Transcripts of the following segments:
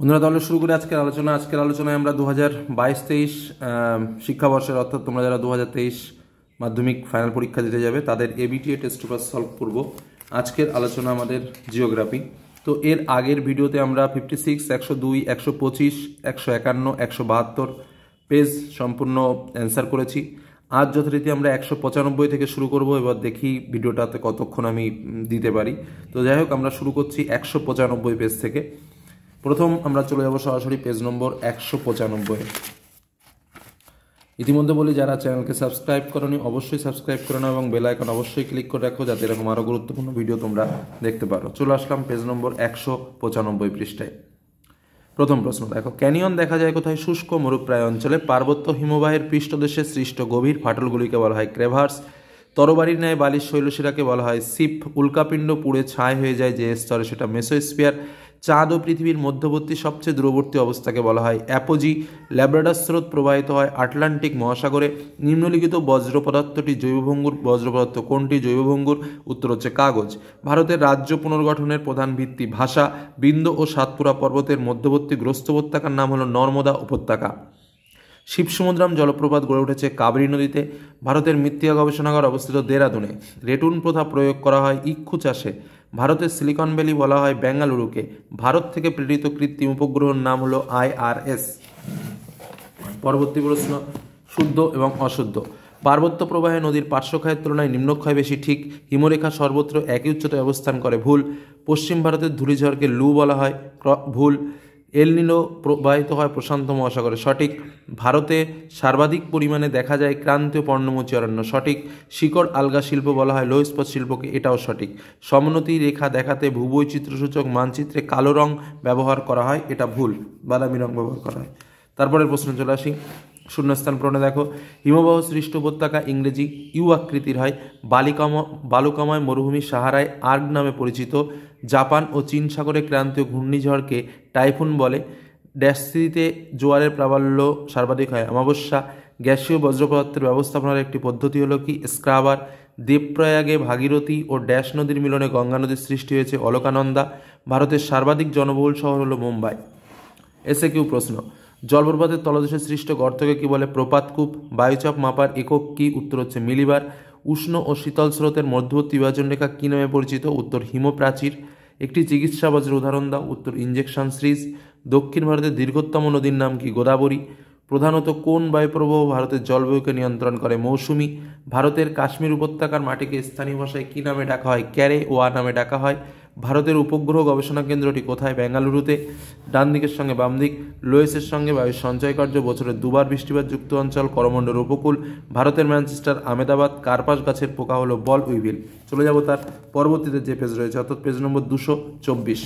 বন্ধুরা তাহলে শুরু করে আজকের আলোচনা। আজকের আলোচনায় আমরা দু হাজার বাইশ তেইশ শিক্ষাবর্ষের, অর্থাৎ তোমরা যারা দু হাজার তেইশ মাধ্যমিক ফাইনাল পরীক্ষা দিতে যাবে, তাদের এবিটিএ টেস্ট পেপার সলভ করব। আজকের আলোচনা আমাদের জিওগ্রাফি তো এর আগের ভিডিওতে আমরা ফিফটি সিক্স একশো দুই, একশো পঁচিশ, একশো একান্ন, একশো বাহাত্তর পেজ সম্পূর্ণ অ্যান্সার করেছি। আজ যথারীতি আমরা একশো পঁচানব্বই থেকে শুরু করব, এবার দেখি ভিডিওটাতে কতক্ষণ আমি দিতে পারি। তো যাই হোক, আমরা শুরু করছি একশো পঁচানব্বই পেজ থেকে। প্রথম আমরা চলে যাব সরাসরি পেজ নম্বর একশো পঁচানব্বই। ইতিমধ্যে বলি, যারা চ্যানেলকে সাবস্ক্রাইব করনি, অবশ্যই সাবস্ক্রাইব করে নাও এবং বেল আইকন অবশ্যই ক্লিক করে রাখো, যাতে এরকম আরও গুরুত্বপূর্ণ ভিডিও তোমরা দেখতে পারো। চলে আসলাম পেজ নম্বর একশো পঁচানব্বই পৃষ্ঠায়। প্রথম প্রশ্ন, দেখো ক্যানিয়ন দেখা যায় কোথায়? শুষ্ক মরুপ্রায় অঞ্চলে পার্বত্য হিমবাহের পৃষ্ঠদেশে সৃষ্ট গভীর ফাটলগুলিকে বলা হয় ক্রেভার্স তরবারির ন্যায় বালির শৈলশিরাকে বলা হয় সিপ। উল্কাপিণ্ড পুড়ে ছাই হয়ে যায় যে স্তরে, সেটা মেসোস্ফিয়ার চাঁদ ও পৃথিবীর মধ্যবর্তী সবচেয়ে দূরবর্তী অবস্থাকে বলা হয় অ্যাপোজি। ল্যাব্রাডার স্রোত প্রবাহিত হয় আটলান্টিক মহাসাগরে। নিম্নলিখিত বজ্র পদার্থটি জৈবভঙ্গুর, বজ্র পদার্থ কোনটি? জৈবভঙ্গুর। উত্তর হচ্ছে কাগজ। ভারতের রাজ্য পুনর্গঠনের প্রধান ভিত্তি ভাষা। বৃন্দ ও সাতপুরা পর্বতের মধ্যবর্তী গ্রস্ত উপত্যকার নাম হলো নর্মদা উপত্যকা। শিবসমুদ্রাম জলপ্রপাত গড়ে উঠেছে কাবেরী নদীতে। ভারতের মৃত্তিকা গবেষণাগার অবস্থিত দেরাদুনে। রেটুন প্রথা প্রয়োগ করা হয় ইক্ষু চাষে। ভারতের সিলিকন ভ্যালি বলা হয় বেঙ্গালুরুকে। ভারত থেকে প্রেরিত কৃত্রিম উপগ্রহের নাম হলো আইআরএস পরবর্তী প্রশ্ন, শুদ্ধ এবং অশুদ্ধ। পার্বত্য প্রবাহে নদীর পার্শ্বক্ষয়ের তুলনায় নিম্নক্ষয় বেশি ঠিক। হিমরেখা সর্বত্র একই উচ্চতায় অবস্থান করে, ভুল। পশ্চিম ভারতের ধূলিঝড়কে লু বলা হয় ক্র- ভুল এলনিনো প্রবাহিত হয় প্রশান্ত মহাসাগরে। সঠিক, ভারতে সর্বাধিক পরিমাণে দেখা যায় ক্রান্তীয় পর্ণমোচী অরণ্য। সঠিক, শিকড় আলগা শিল্প বলা হয় লৌহ শিল্পকে, এটাও সঠিক। সমনতি রেখা দেখাতে ভূবৈচিত্র্যসূচক মানচিত্রে কালো রং ব্যবহার করা হয়, এটা ভুল। বাদামি রং ব্যবহার করা হয়। তারপরের প্রশ্ন চলে আসি। শূন্যস্থান পূরণে দেখো। হিমবাহ সৃষ্ট উপত্যকা ইংরেজি ইউ আকৃতির হয়। বালিকাম বালুকাময় মরুভূমি সাহারায় আর্গ নামে পরিচিত। জাপান ও চীন সাগরে ক্রান্তীয় ঘূর্ণিঝড়কে টাইফুন বলে। ড্যাশস্থিতিতে জোয়ারের প্রাবল্য সর্বাধিক হয়। অমাবস্যা গ্যাসীয় বজ্রপদার্থের ব্যবস্থাপনার একটি পদ্ধতি হলো কি? স্ক্রাবার। দেবপ্রয়াগে ভাগীরথী ও ড্যাশ নদীর মিলনে গঙ্গা নদীর সৃষ্টি হয়েছে অলকানন্দা। ভারতের সর্বাধিক জনবহুল শহর হলো মুম্বাই। এসে কিউ প্রশ্ন। জলপ্রপাতের তলদেশে সৃষ্ট গর্তকে কি বলে প্রপাতকূপ বায়ুচাপ মাপার একক কি উত্তর হচ্ছে মিলিবার? উষ্ণ ও শীতল স্রোতের মধ্যবর্তী বিভাজন রেখা কি নামে পরিচিত? উত্তর হিমপ্রাচীর। একটি চিকিৎসা বজ্রের উদাহরণ দাও। উত্তর ইঞ্জেকশন সিরিজ। দক্ষিণ ভারতের দীর্ঘতম নদীর নাম কি গোদাবরী? প্রধানত কোন বায়ুপ্রবাহ ভারতের জলবায়ুকে নিয়ন্ত্রণ করে? মৌসুমি। ভারতের কাশ্মীর উপত্যকার মাটিকে স্থানীয় ভাষায় কী নামে ডাকা হয়? ক্যারে ওয়া নামে ডাকা হয়। ভারতের উপগ্রহ গবেষণা কেন্দ্রটি কোথায়? বেঙ্গালুরুতে। ডান দিকের সঙ্গে বাম দিক লোয়েসের সঙ্গে বায়ুর সঞ্চয়কার্য বছরের দুবার বৃষ্টিপাত যুক্ত অঞ্চল। করমণ্ডল উপকূল। ভারতের ম্যানচেস্টার আমেদাবাদ কার্পাস গাছের পোকা হলো বল উইভিল। চলে যাব তার পরবর্তীতে যে পেজ রয়েছে, অর্থাৎ পেজ নম্বর দুশো চব্বিশ।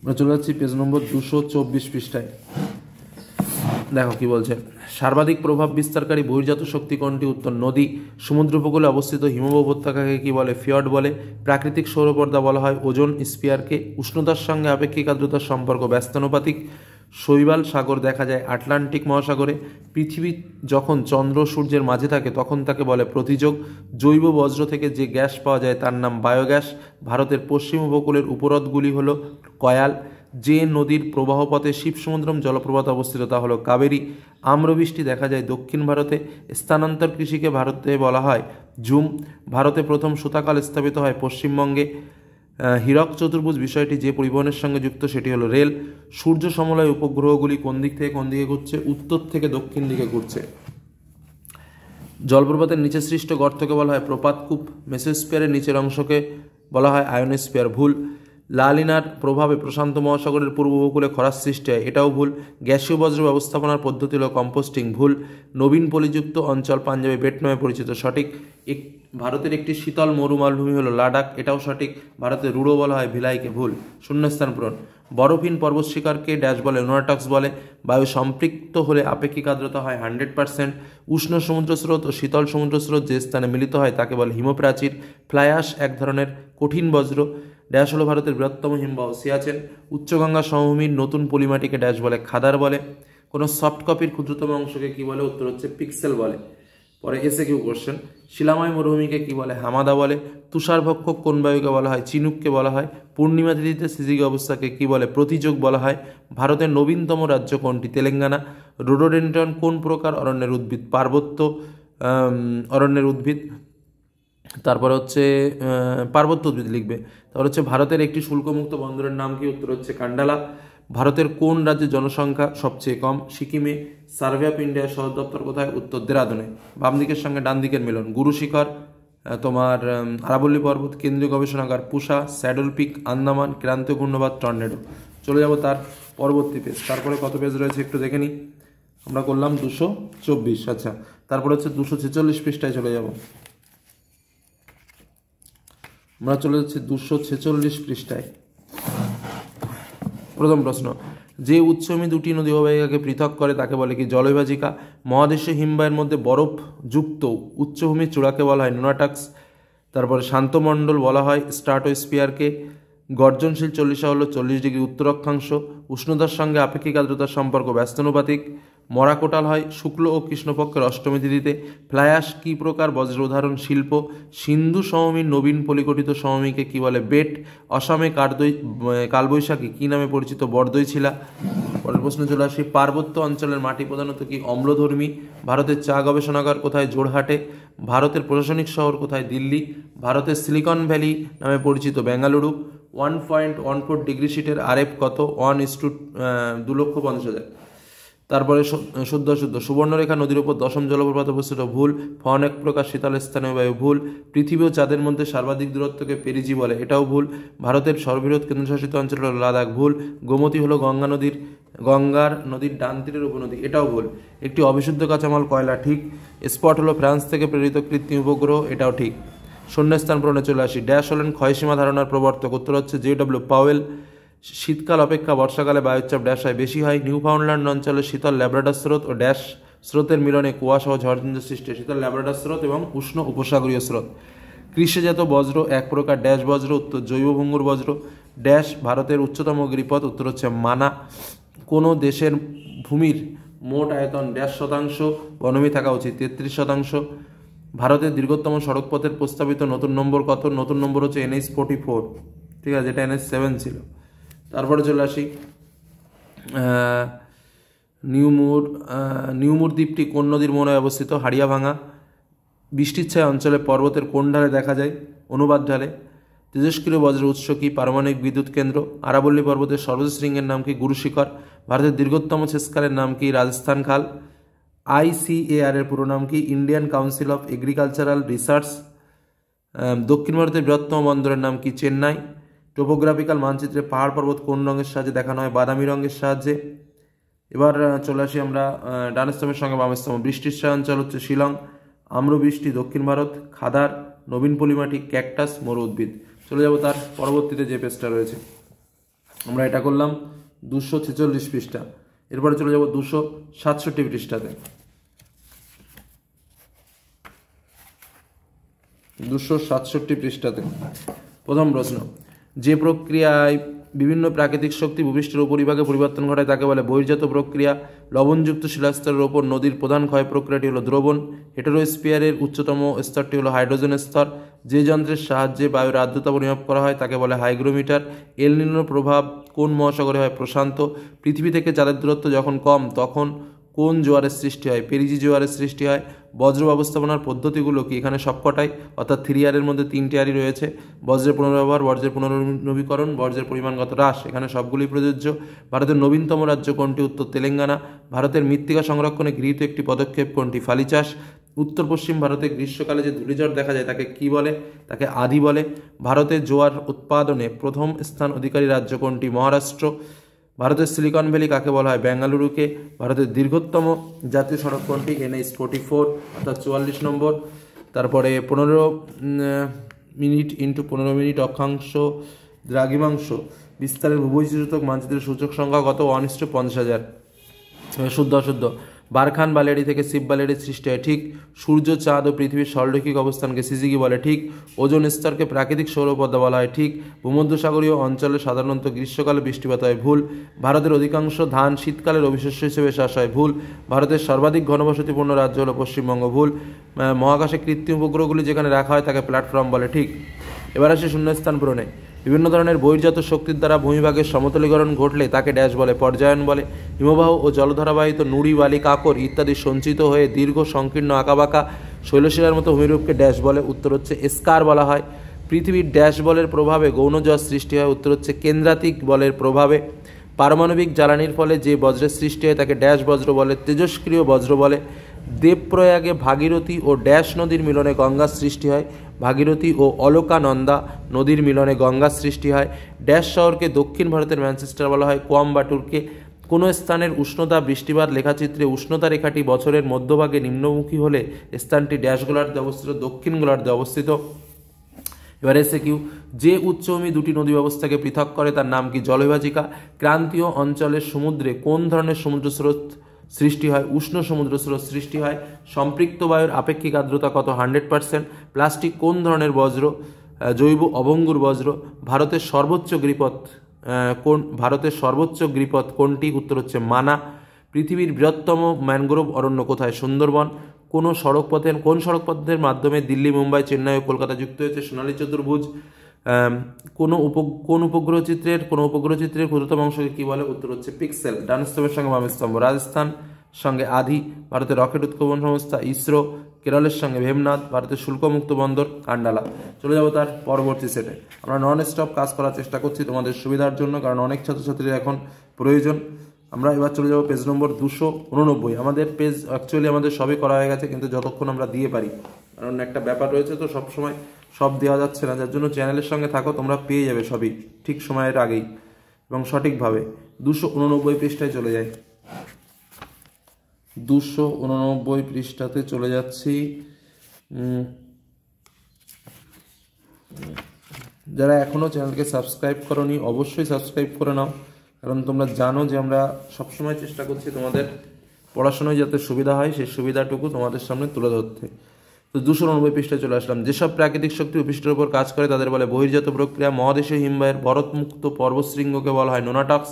আমরা চলে যাচ্ছি পেজ নম্বর দুশো চব্বিশ পৃষ্ঠায়। দেখো কি বলছে, সর্বাধিক প্রভাব বিস্তারকারী বহির্জাত শক্তি কোনটি? উত্তর, নদী। সমুদ্র উপকূলে অবস্থিত হিমবাহ উপত্যকাকে কি বলে? ফিয়ড বলে। প্রাকৃতিক সৌরপর্দা বলা হয় ওজন স্পিয়ারকে। উষ্ণতার সঙ্গে আপেক্ষিক আর্দ্রতার সম্পর্ক ব্যস্তানুপাতিক। শৈবাল সাগর দেখা যায় আটলান্টিক মহাসাগরে। পৃথিবী যখন চন্দ্র সূর্যের মাঝে থাকে, তখন তাকে বলে প্রতিযোগ। জৈব বজ্র থেকে যে গ্যাস পাওয়া যায়, তার নাম বায়োগ্যাস। ভারতের পশ্চিম উপকূলের উপহ্রদগুলি হলো কয়াল। যে নদীর প্রবাহপথে শিবসমুদ্রম জলপ্রপাত অবস্থিত তা হলো কাবেরী। আম্রবৃষ্টি দেখা যায় দক্ষিণ ভারতে। স্থানান্তর কৃষিকে ভারতে বলা হয় জুম ভারতে প্রথম সুতাকাল স্থাপিত হয় পশ্চিমবঙ্গে। হীরক চতুর্ভুজ বিষয়টি যে পরিবহনের সঙ্গে যুক্ত সেটি হলো রেল। সূর্য সমলয় উপগ্রহগুলি কোন দিক থেকে কোন দিকে ঘুরছে? উত্তর থেকে দক্ষিণ দিকে ঘুরছে। জলপ্রপাতের নিচে সৃষ্ট গর্তকে বলা হয় প্রপাতকূপ। মেসোস্পিয়ারের নিচের অংশকে বলা হয় আয়নোস্পিয়ার ভুল। লালিনার প্রভাবে প্রশান্ত মহাসাগরের পূর্ব উপকূলে খরার সৃষ্টি হয়। এটাও ভুল। গ্যাসীয় বজ্র ব্যবস্থাপনার পদ্ধতি হলো কম্পোস্টিং ভুল। নবীন পলিযুক্ত অঞ্চল পাঞ্জাবে বেট নামে পরিচিত। সঠিক এক ভারতের একটি শীতল মরু মালভূমি হলো লাডাখ। এটাও সঠিক। ভারতের রুড়ো বলা হয় ভিলাইকে ভুল। শূন্যস্থান পূরণ। বরফহীন পর্বত শিকারকে ড্যাশ বলে নোনাটক্স বলে। বায়ু সম্পৃক্ত হলে আপেক্ষিক আর্দ্রতা হয় হান্ড্রেড পার্সেন্ট। উষ্ণ সমুদ্র স্রোত ও শীতল সমুদ্র স্রোত যে স্থানে মিলিত হয় তাকে বলে হিমপ্রাচীর। ফ্লায়াস এক ধরনের কঠিন বজ্র। ড্যাশ হলো ভারতের বৃহত্তম হিমবাহ, সিয়াচেন। উচ্চগঙ্গা সমভূমির নতুন পলিমাটিকে ড্যাশ বলে খাদার বলে। কোনো সফট কপির ক্ষুদ্রতম অংশকে কি বলে? উত্তর হচ্ছে পিক্সেল বলে। পরে এসে কেউ কোশ্চেন শিলাময় মরুভূমিকে কি বলে? হামাদা বলে। তুষারভক্ষক কোন বায়ুকে বলা হয়? চিনুককে বলা হয়। পূর্ণিমা তিথিতে সিজিক অবস্থাকে কি বলে? প্রতিযোগ বলা হয়। ভারতের নবীনতম রাজ্য কোনটি? তেলেঙ্গানা। রোডোডেন্টন কোন প্রকার অরণ্যের উদ্ভিদ? পার্বত্য অরণ্যের উদ্ভিদ। তারপরে হচ্ছে পার্বত্য উদ্ভিদ লিখবে। তারপর হচ্ছে ভারতের একটি শুল্কমুক্ত বন্দরের নাম কি? উত্তর হচ্ছে কান্ডালা। ভারতের কোন রাজ্যের জনসংখ্যা সবচেয়ে কম? সিকিমে, সার্ভে অফ ইন্ডিয়ার সদর দপ্তর কোথায়? উত্তর দেরাদুনে। বাম দিকের সঙ্গে ডান দিকের মিলন। গুরু শিখর তোমার আরাবল্লী পর্বত, কেন্দ্রীয় গবেষণাগার, পুষা, স্যাডল পিক, আন্দামান, ক্রান্তীয় ঘূর্ণবাদ টর্নেডো। চলে যাব তার পরবর্তী পেজ তারপরে কত পেজ রয়েছে একটু দেখে নিই। আমরা করলাম দুশো চব্বিশ। আচ্ছা তারপরে হচ্ছে দুশো ছেচল্লিশ পৃষ্ঠায় চলে যাব। আমরা চলে যাচ্ছি দুশো ছেচল্লিশ পৃষ্ঠায়। প্রথম প্রশ্ন, যে উচ্চমি দুটি নদী অববাহিকাকে পৃথক করে তাকে বলে কি জলবিভাজিকা? মহাদেশীয় হিমবাহের মধ্যে বরফ যুক্ত উচ্চভূমির চূড়াকে বলা হয় নোনাটাক্স। তারপরে শান্তমণ্ডল বলা হয় স্ট্রাটোস্পিয়ারকে গর্জনশীল চল্লিশা হলো চল্লিশ ডিগ্রি উত্তর অক্ষাংশ উষ্ণতার সঙ্গে আপেক্ষিক আর্দ্রতার সম্পর্ক ব্যস্তানুপাতিক। মরা কোটাল হয় শুক্ল ও কৃষ্ণপক্ষের অষ্টমী তিথিতে। ফ্লায়াস কি প্রকার বজ্র উদাহরণ? শিল্প। সিন্ধু সমমীর নবীন পলিগঠিত সমমীকে কি বলে বেট? অসমে কারদই কালবৈশাখী কী নামে পরিচিত বরদই ছিলা পরের প্রশ্ন চলে আসি, পার্বত্য অঞ্চলের মাটি প্রধানত কি অম্লধর্মী? ভারতের চা গবেষণাগার কোথায়? জোরহাটে ভারতের প্রশাসনিক শহর কোথায়? দিল্লি। ভারতের সিলিকন ভ্যালি নামে পরিচিত Bengaluru. One point one four degree সিটের আরএফ কত? ওয়ান ইস টু দু লক্ষ পঞ্চাশ হাজার। তারপরে শুদ্ধ শুদ্ধ সুবর্ণরেখা নদীর উপর দশম জলপ্রপাত অবস্থিত ভুল, ফন এক প্রকার শীতল স্থানীয় বায়ু ভুল, পৃথিবী ও চাঁদের মধ্যে সর্বাধিক দূরত্বকে পেরিজি বলে, এটাও ভুল, ভারতের সর্ববৃহৎ কেন্দ্রশাসিত অঞ্চল হল লাদাখ, ভুল, গোমতী হলো গঙ্গা নদীর, গঙ্গার নদীর ডান তীরের উপনদী, এটাও ভুল, একটি অবিশুদ্ধ কাঁচামাল কয়লা ঠিক, স্পট হলো ফ্রান্স থেকে প্রেরিত কৃত্রিম উপগ্রহ, এটাও ঠিক, শূন্যস্থান পূরণে চলে আসি, ড্যাশ হলেন ক্ষয়সীমা ধারণার প্রবর্তক, উত্তর হচ্ছে জে ডব্লিউ পাওয়েল শীতকাল অপেক্ষা, বর্ষাকালে বায়ুচাপ ড্যাশ হয় বেশি হয়। নিউ ফাউন্ডল্যান্ড অঞ্চলে শীতল ল্যাব্রাডার স্রোত ও ড্যাশ স্রোতের মিলনে কুয়াশা ও ঝড়ঝঞ্ঝের সৃষ্টি শীতল ল্যাব্রাডার স্রোত এবং উষ্ণ উপসাগরীয় স্রোত। কৃষিজাত বজ্র, এক প্রকার ড্যাশ বজ্র, উত্তর জৈব ভঙ্গুর বজ্র। ড্যাশ ভারতের উচ্চতম গিরিপথ, উত্তর হচ্ছে মানা। কোনো দেশের ভূমির মোট আয়তন ড্যাশ শতাংশ বনমি থাকা উচিত তেত্রিশ শতাংশ। ভারতের দীর্ঘতম সড়কপথের প্রস্তাবিত নতুন নম্বর কত? নতুন নম্বর হচ্ছে এনএইচ ফোর্টি ফোর। ঠিক আছে, যেটা এনএইচ সেভেন ছিল। তারপরে চলে আসি নিউমুর নিউমুর দ্বীপটি কোন নদীর মোড়ে অবস্থিত? হাড়িয়াভাঙা। বৃষ্টির ছায় অঞ্চলে পর্বতের কোন ঢালে দেখা যায়? অনুবাদ ঢালে। তেজস্ক্রিয় বজ্রের উৎস কি পারমাণবিক বিদ্যুৎ কেন্দ্র? আরাবল্লী পর্বতের সর্বশেষ শৃঙ্গের নাম কি গুরুশিখর? ভারতের দীর্ঘতম শেষকালের নাম কি রাজস্থান খাল? আইসিএআর এর পুরো নাম কি Indian council of agricultural research? দক্ষিণ ভারতের বৃহত্তম বন্দরের নাম কি চেন্নাই? টোপোগ্রাফিক্যাল মানচিত্রে পাহাড় পর্বত কোন রঙের সাহায্যে দেখানো হয়, বাদামি রঙের সাহায্যে। এবার চলে আসি আমরা ডানস্তমের সঙ্গে বামস্তম বৃষ্টির অঞ্চল হচ্ছে শিলং, আম্রবৃষ্টি দক্ষিণ ভারত, খাদার, নবীন পলিমাটি, ক্যাকটাস, মরু উদ্ভিদ। চলে যাব তার পরবর্তীতে যে পেজটা রয়েছে। আমরা এটা করলাম দুশো ছেচল্লিশ পৃষ্ঠা। এরপরে চলে যাব দুশো সাতষট্টি পৃষ্ঠাতে। দুশো সাতষট্টি পৃষ্ঠাতে। প্রথম প্রশ্ন যে প্রক্রিয়ায় বিভিন্ন প্রাকৃতিক শক্তি ভূপৃষ্ঠের উপরিভাগে পরিবর্তন ঘটায়, তাকে বলে বহির্জাত প্রক্রিয়া। লবণযুক্ত শিলাস্তরের ওপর নদীর প্রধান ক্ষয় প্রক্রিয়াটি হলো দ্রবণ। হেটেরোস্পিয়ারের উচ্চতম স্তরটি হলো হাইড্রোজেন স্তর। যে যন্ত্রের সাহায্যে বায়ুর আর্দ্রতা পরিমাপ করা হয়, তাকে বলে হাইগ্রোমিটার। এল প্রভাব কোন মহাসাগরে হয় প্রশান্ত। পৃথিবী থেকে চাঁদের দূরত্ব যখন কম, তখন কোন জোয়ারের সৃষ্টি হয়? পেরিজি জোয়ারের সৃষ্টি হয়। বজ্র ব্যবস্থাপনার পদ্ধতিগুলো কি? এখানে সবকটাই, অর্থাৎ থ্রি ইয়ারের মধ্যে তিনটি আরই রয়েছে। বজ্রের পুনর্ব্যবহার বর্জ্যের পুনর্নবীকরণ বর্জ্যের পরিমাণগত হ্রাস, এখানে সবগুলি প্রযোজ্য। ভারতের নবীনতম রাজ্য কোনটি? উত্তর তেলেঙ্গানা। ভারতের মৃত্তিকা সংরক্ষণে গৃহীত একটি পদক্ষেপ কোনটি? ফালি চাষ। উত্তর পশ্চিম ভারতে গ্রীষ্মকালে যে ধূলিঝড় দেখা যায়, তাকে কি বলে? তাকে আদি বলে। ভারতের জোয়ার উৎপাদনে প্রথম স্থান অধিকারী রাজ্য কোনটি? মহারাষ্ট্র। ভারতের সিলিকন ভ্যালি কাকে বলা হয়? বেঙ্গালুরুকে। ভারতের দীর্ঘতম জাতীয় সড়ক কোনটি এনএইচ ফোর্টি ফোর, অর্থাৎ চুয়াল্লিশ নম্বর। তারপরে পনেরো মিনিট ইন্টু পনেরো মিনিট অক্ষাংশ দ্রাঘিমাংশ। বিস্তারের উভয় সূচক মানচিত্রের সূচক সংখ্যা কত? ওয়ান ইস্টু পঞ্চাশ হাজার। শুদ্ধ অশুদ্ধ। বারখান বালেরি থেকে শিব বালেরির সৃষ্টি হয়। ঠিক সূর্য, চাঁদ ও পৃথিবীর সরলরেখিক অবস্থানকে সিজিকি বলে। ঠিক ওজন স্তরকে প্রাকৃতিক সৌরপদ্মা বলা হয়। ঠিক ভূমধ্যসাগরীয় অঞ্চলে সাধারণত গ্রীষ্মকালে বৃষ্টিপাত হয় ভুল। ভারতের অধিকাংশ ধান শীতকালের অবিশস্য হিসেবে চাষ হয় ভুল। ভারতের সর্বাধিক ঘনবসতিপূর্ণ রাজ্য হলো পশ্চিমবঙ্গ। ভুল মহাকাশে কৃত্রিম উপগ্রহগুলি যেখানে রাখা হয় তাকে প্ল্যাটফর্ম বলে। ঠিক এবার আসে শূন্যস্থান পূরণে। বিভিন্ন ধরনের বহির্জাত শক্তির দ্বারা ভূমিভাগের সমতলীকরণ ঘটলে তাকে ড্যাশ বলে, পর্যায়ন বলে, হিমবাহ ও জলধারাবাহিত নুড়ি, বালি কাকর ইত্যাদি সঞ্চিত হয়ে দীর্ঘ সংকীর্ণ আঁকাবাঁকা শৈলশিলার মতো ভূমিরূপকে ড্যাশ বলে, উত্তর হচ্ছে স্কার বলা হয়। পৃথিবীর ড্যাশ বলের প্রভাবে গৌণজল সৃষ্টি হয়, উত্তর হচ্ছে কেন্দ্রাতিক বলের প্রভাবে। পারমাণবিক জ্বালানির ফলে যে বজ্রের সৃষ্টি হয় তাকে ড্যাশ বজ্র বলে, তেজস্ক্রিয় বজ্র বলে। দেবপ্রয়াগে ভাগীরথী ও ড্যাশ নদীর মিলনে গঙ্গার সৃষ্টি হয়। ভাগীরথী ও অলকানন্দা নদীর মিলনে গঙ্গার সৃষ্টি হয়। ড্যাশ শহরকে দক্ষিণ ভারতের ম্যানচেস্টার বলা হয়। কোয়াম্বাটুরকে কোনো স্থানের উষ্ণতা, বৃষ্টিপাত, লেখাচিত্রে উষ্ণতা রেখাটি বছরের মধ্যভাগে নিম্নমুখী হলে স্থানটি ড্যাশ গোলার্ধে অবস্থিত, দক্ষিণ গোলার্ধে অবস্থিত। এবার এসে কিউ, যে উচ্চভূমি দুটি নদী ব্যবস্থাকে পৃথক করে তার নাম কি জলবিভাজিকা ক্রান্তীয় অঞ্চলের সমুদ্রে কোন ধরনের সমুদ্র স্রোত সৃষ্টি হয়, উষ্ণ সমুদ্র স্রোত সৃষ্টি হয়, সম্পৃক্ত বায়ুর আপেক্ষিক আর্দ্রতা কত? Hundred percent. প্লাস্টিক কোন ধরনের বজ্র? জৈব অভঙ্গুর বজ্র। ভারতের সর্বোচ্চ গিরিপথ কোন, ভারতের সর্বোচ্চ গিরিপথ কোনটি? উত্তর হচ্ছে মানা। পৃথিবীর বৃহত্তম ম্যানগ্রোভ অরণ্য কোথায়? সুন্দরবন। কোনো সড়কপথের, কোন সড়কপথের মাধ্যমে দিল্লি, মুম্বাই, চেন্নাই ও কলকাতা যুক্ত হয়েছে? সোনালী চতুর্ভুজ। কোনো উপ কোন উপগ্রহ চিত্রের, কোনো উপগ্রহ চিত্রের ক্ষুদ্রতম অংশকে কী বলে? উত্তর হচ্ছে পিক্সেল। ডান স্তম্ভের সঙ্গে বাম স্তম্ভ রাজস্থান সঙ্গে আধি। ভারতের রকেট উৎক্ষেপণ সংস্থা ইসরো। কেরলের সঙ্গে ভেমনাথ। ভারতের শুল্কমুক্ত বন্দর কান্ডালা। চলে যাব তার পরবর্তী সেটে আমরা নন স্টপ কাজ করার চেষ্টা করছি তোমাদের সুবিধার জন্য, কারণ অনেক ছাত্রছাত্রীর এখন প্রয়োজন। আমরা এবার চলে যাব পেজ নম্বর দুশো উননব্বই। আমাদের পেজ অ্যাকচুয়ালি আমাদের সবই করা হয়ে গেছে, কিন্তু যতক্ষণ আমরা দিয়ে পারি। কারণ একটা ব্যাপার রয়েছে তো সবসময় সব দেওয়া যাচ্ছে না, যার জন্য চ্যানেলের সঙ্গে থাকো, তোমরা পেয়ে যাবে সবই, ঠিক সময়ের আগেই এবং সঠিকভাবে। দুশো উননব্বই পৃষ্ঠায় চলে যায় দুশো উননব্বই পৃষ্ঠাতে চলে যাচ্ছি। যারা এখনও চ্যানেলকে সাবস্ক্রাইব করনি, অবশ্যই সাবস্ক্রাইব করে নাও, কারণ তোমরা জানো যে আমরা সবসময় চেষ্টা করছি তোমাদের পড়াশোনায় যাতে সুবিধা হয়, সেই সুবিধাটুকু তোমাদের সামনে তুলে ধরতে। তো দুশো নব্বই পৃষ্ঠায় চলে আসলাম। যেসব প্রাকৃতিক শক্তি পৃষ্ঠের উপর কাজ করে, তাদের বলে বহির্জাত প্রক্রিয়া, মহাদেশীয় হিমবাহের ভরতমুক্ত পর্বশৃঙ্গকে বলা হয় নোনাটক্স।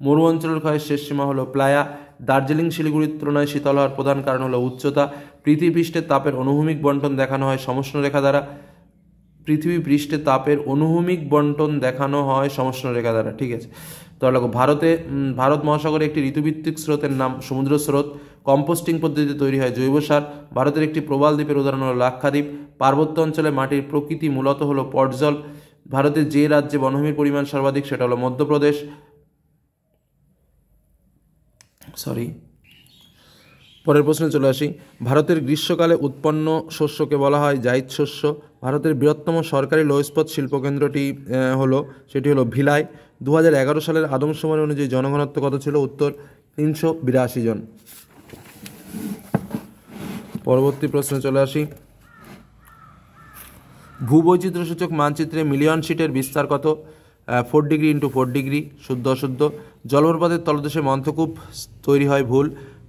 মরু অঞ্চলের ক্ষয়ের শেষ সীমা হলো প্লায়া। দার্জিলিং শিলিগুড়ির তুলনায় শীতল হওয়ার প্রধান কারণ হলো উচ্চতা। পৃথিবীপৃষ্ঠের তাপের অনুভূমিক বন্টন দেখানো হয় সমষ্ণ রেখা দ্বারা। পৃথিবী পৃষ্ঠে তাপের অনুভূমিক বন্টন দেখানো হয় সমষ্ণ রেখা দ্বারা, ঠিক আছে? তো দেখো, ভারতে ভারত মহাসাগরে একটি ঋতুভিত্তিক স্রোতের নাম সমুদ্র স্রোত। কম্পোস্টিং পদ্ধতিতে তৈরি হয় জৈব সার। ভারতের একটি প্রবাল দ্বীপের উদাহরণ হলো লাক্ষাদ্বীপ। পার্বত্য অঞ্চলে মাটির প্রকৃতি মূলত হলো পটজল। ভারতের যে রাজ্যে বনভূমির পরিমাণ সর্বাধিক সেটা হলো মধ্যপ্রদেশ। সরি পরের প্রশ্নে চলে আসি। ভারতের গ্রীষ্মকালে উৎপন্ন শস্যকে বলা হয় জাইদ শস্য। ভারতের বৃহত্তম সরকারি লৌস্পত শিল্পকেন্দ্রটি হলো, সেটি হলো ভিলাই। দু হাজার এগারো সালের আদমশুমারি অনুযায়ী জনঘনত্ব কত ছিল? উত্তর, তিনশো বিরাশি জন। পরবর্তী প্রশ্নে চলে আসি। ভূবৈচিত্র্যসূচক মানচিত্রে মিলিয়ন শিটের বিস্তার কত? Four degree into four degree শুদ্ধ অশুদ্ধ। জলপ্রপাতের তলদেশে মন্থকূপ তৈরি হয় ভুল।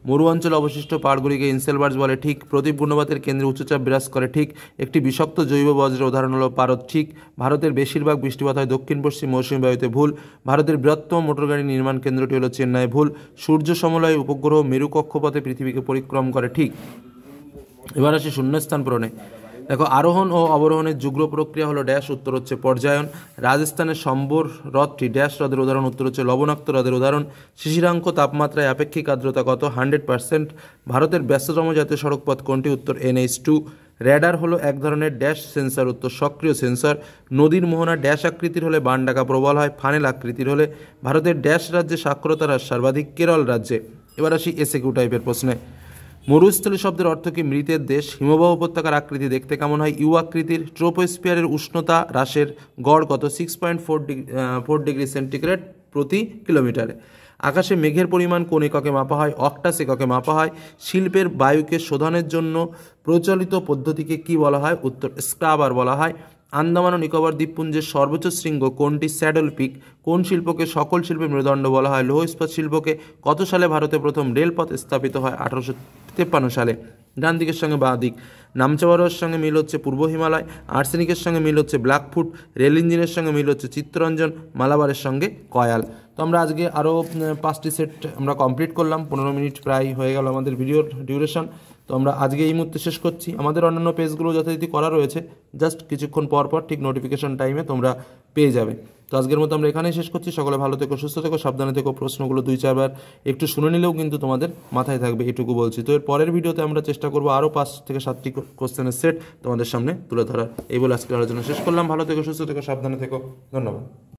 মরু অঞ্চলে অবশিষ্ট পাহাড়গুলিকে ইনসেলবার্স বলে ঠিক, প্রদীপ গুণবাতের কেন্দ্রে উচ্চচাপ বিরাজ করে ঠিক, একটি বিষাক্ত জৈব বজ্রের উদাহরণ হল পারদ ঠিক, ভারতের বেশিরভাগ বৃষ্টিপাত হয় দক্ষিণ পশ্চিম মৌসুমী বায়ুতে ভুল, ভারতের বৃহত্তম মোটরগাড়ি নির্মাণ কেন্দ্রটি হলো চেন্নাই ভুল, সূর্য সমলয় উপগ্রহ মেরু কক্ষপথে পৃথিবীকে পরিক্রম করে ঠিক। এবার আসি শূন্যস্থান পূরণে। দেখো, আরোহণ ও অবরোহণের যুগ্র প্রক্রিয়া হলো ড্যাশ, উত্তর হচ্ছে পর্যায়ন। রাজস্থানের সম্বর হ্রদটি, ড্যাশ হ্রদের উদাহরণ, উত্তর হচ্ছে লবণাক্ত হ্রদের উদাহরণ। শিশিরাঙ্ক তাপমাত্রায় আপেক্ষিক আর্দ্রতা কত? Hundred percent. ভারতের ব্যস্ততম জাতীয় সড়কপথ কোনটি? উত্তর এনএইচ টু। র্যাডার হলো এক ধরনের ড্যাশ সেন্সর, উত্তর সক্রিয় সেন্সর। নদীর মোহনা ড্যাশ আকৃতির হলে বান ডাকা প্রবল হয়, ফানেল আকৃতির হলে ভারতের ড্যাশ রাজ্যে সাক্ষরতার সর্বাধিক কেরল রাজ্যে। এবার আসি এসএকিউ টাইপের প্রশ্নে। মরুস্থলী শব্দের অর্থ কি মৃতের দেশ? হিমবাহ উপত্যকার আকৃতি দেখতে কেমন হয়? ইউ আকৃতির ট্রোপোস্পিয়ারের উষ্ণতা হ্রাসের গড় কত? Six point four degree four degree centigrade প্রতি কিলোমিটারে আকাশে মেঘের পরিমাণ কোন এককে মাপা হয়? অক্টাস এককে মাপা হয়। শিল্পের বায়ুকে শোধনের জন্য প্রচলিত পদ্ধতিকে কি বলা হয়? উত্তর স্ক্রাবার বলা হয়। আন্দামান ও নিকোবর দ্বীপপুঞ্জের সর্বোচ্চ শৃঙ্গ কোনটি? Saddle Peak. কোন শিল্পকে সকল শিল্পের মেরুদণ্ড বলা হয়? লৌহ ইস্পাত শিল্পকে কত সালে ভারতে প্রথম রেলপথ স্থাপিত হয়? আঠারোশো তেপ্পান্ন সালে। ডান দিকের সঙ্গে বাঁ দিক নামচাওয়ারের সঙ্গে মিল হচ্ছে পূর্ব হিমালয়। আর্সেনিকের সঙ্গে মিল হচ্ছে ব্ল্যাকফুট। রেল ইঞ্জিনের সঙ্গে মিল হচ্ছে চিত্তরঞ্জন। মালাবারের সঙ্গে কয়াল। তো আমরা আজকে আরও পাঁচটি সেট আমরা কমপ্লিট করলাম। পনেরো মিনিট প্রায় হয়ে গেল আমাদের ভিডিওর ডিউরেশন। তো আমরা আজকে এই মুহূর্তে শেষ করছি। আমাদের অন্যান্য পেজগুলো যথারীতি করা রয়েছে। জাস্ট কিছুক্ষণ পর পর ঠিক নোটিফিকেশন টাইমে তোমরা পেয়ে যাবে। তো আজকের মতো আমরা এখানেই শেষ করছি। সকলে ভালো থেকো, সুস্থ থেকো, সাবধানে থেকো। প্রশ্নগুলো দুই চারবার একটু শুনে নিলেও কিন্তু তোমাদের মাথায় থাকবে, এটুকু বলছি। তো এর পরের ভিডিওতে আমরা চেষ্টা করব আরও পাঁচ থেকে সাতটি কোশ্চেনের সেট তোমাদের সামনে তুলে ধরার। এই বলে আজকের আলোচনা শেষ করলাম। ভালো থেকো, সুস্থ থেকো, সাবধানে থেকো। ধন্যবাদ।